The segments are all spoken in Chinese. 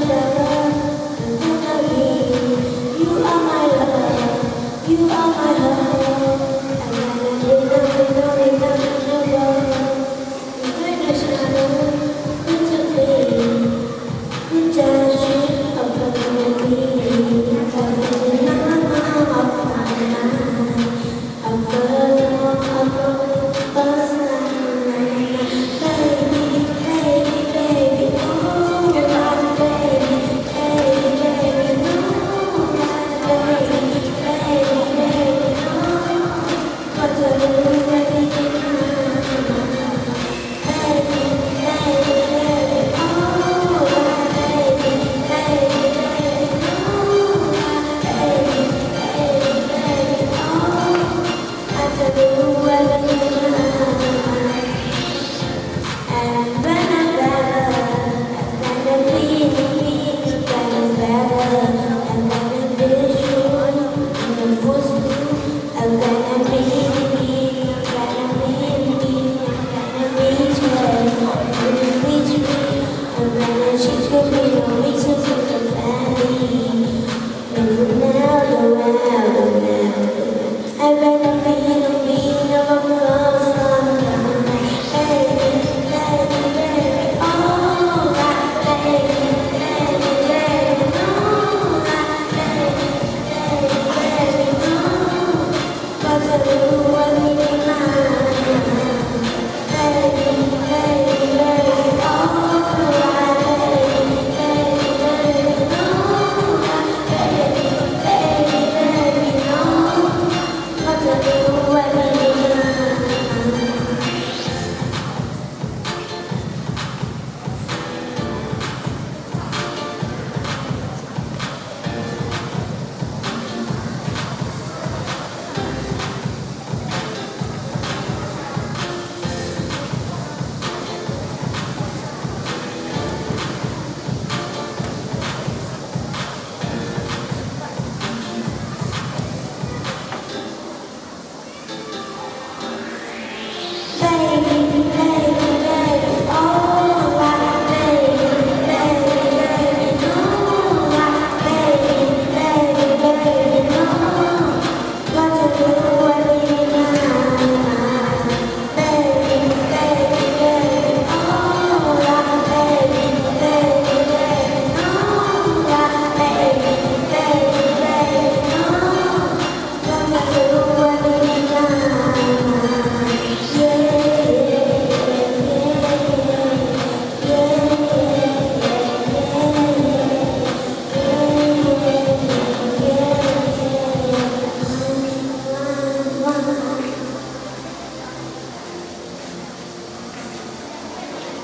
嗯 When do.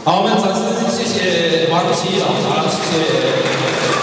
好，我们掌声谢谢王琦老师，谢谢。